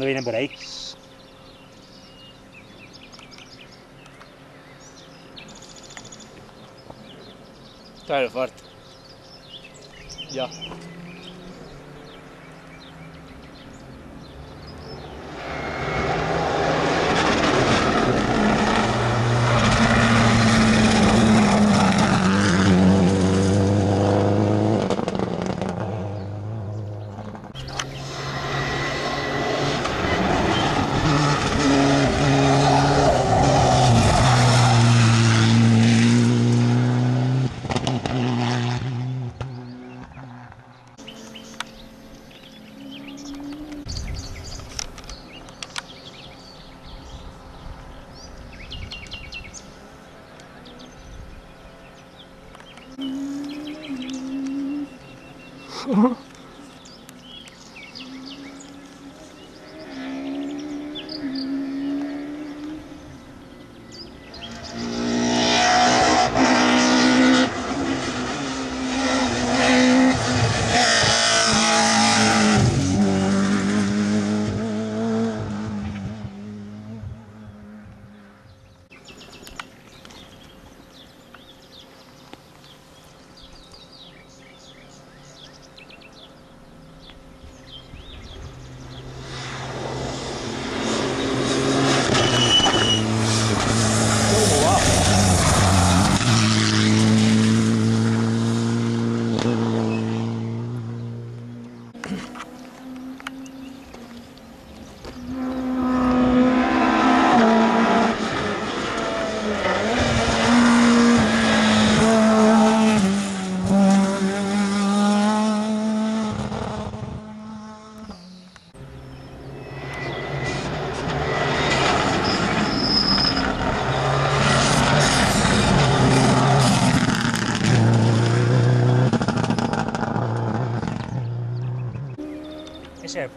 quando viene por ahí. Da er det fart. school. El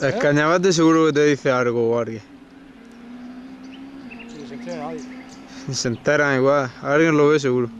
El cañabate seguro que te dice algo o alguien. Sí, se nadie. Ni se enteran igual. Alguien lo ve seguro.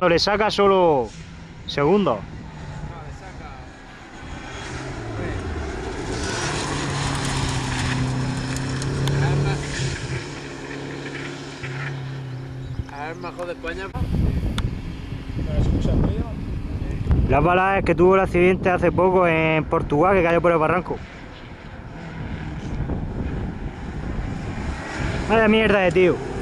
No le saca solo le saca. Arma. Arma, joder, España. ¿Me escucha las balas es que tuvo el accidente hace poco en Portugal que cayó por el barranco. Vaya mierda de tío.